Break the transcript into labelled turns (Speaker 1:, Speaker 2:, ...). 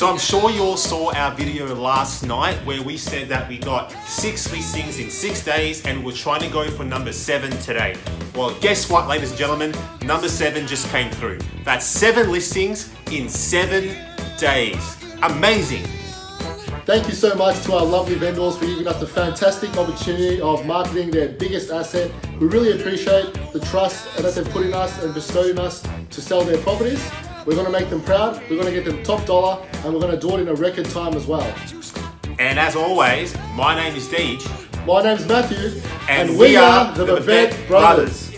Speaker 1: So I'm sure you all saw our video last night where we said that we got six listings in six days and we're trying to go for number seven today. Well, guess what, ladies and gentlemen? Number seven just came through. That's seven listings in seven days. Amazing.
Speaker 2: Thank you so much to our lovely vendors for giving us the fantastic opportunity of marketing their biggest asset. We really appreciate the trust that they've put in us and bestowed in us to sell their properties. We're going to make them proud, we're going to get them top dollar, and we're going to do it in a record time as well.
Speaker 1: And as always, my name is Deej.
Speaker 2: My name's Matthew,
Speaker 1: And we are the Babet Brothers.